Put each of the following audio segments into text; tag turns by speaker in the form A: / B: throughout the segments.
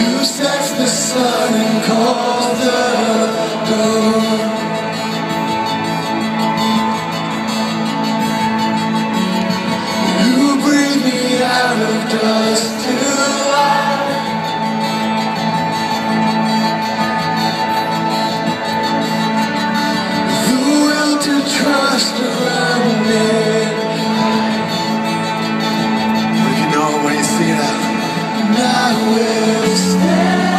A: You sets the sun and calls the dawn. You breathe me out of dust to light. The will to trust around me. know when you see that. Stay.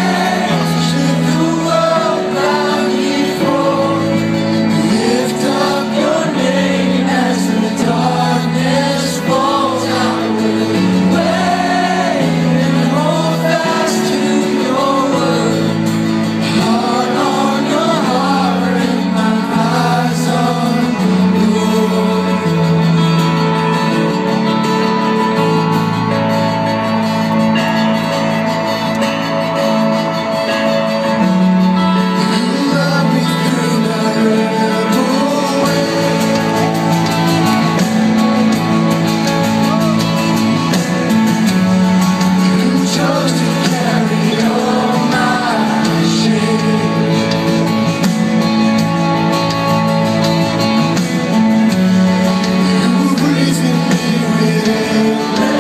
A: Amen.